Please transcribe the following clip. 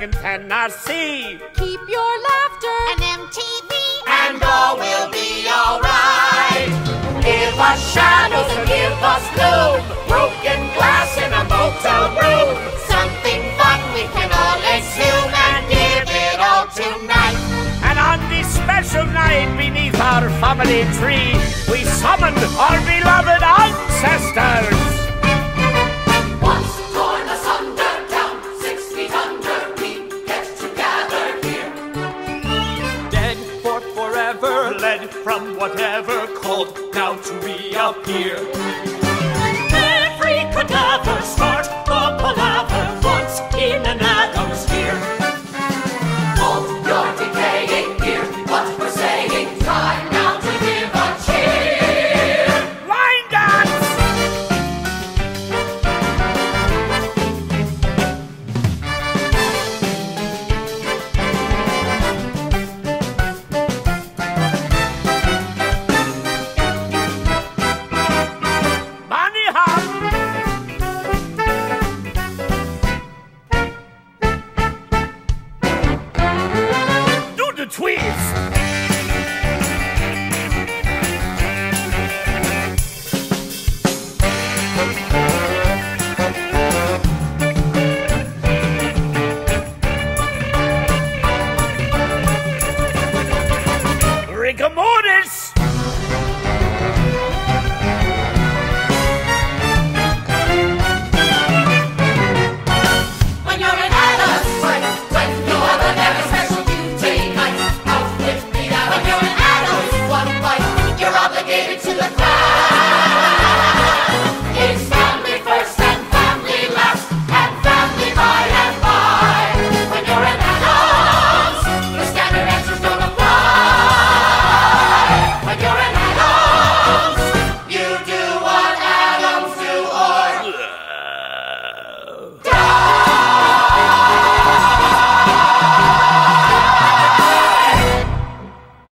in Tennessee. Keep your laughter and MTV, and all will be alright. Give us shadows and give us gloom. Broken glass in a motel room. Something fun we can all assume and give it all tonight. And on this special night beneath our family tree, we summon our beloved forever, led from whatever called now to reappear. The! Rick!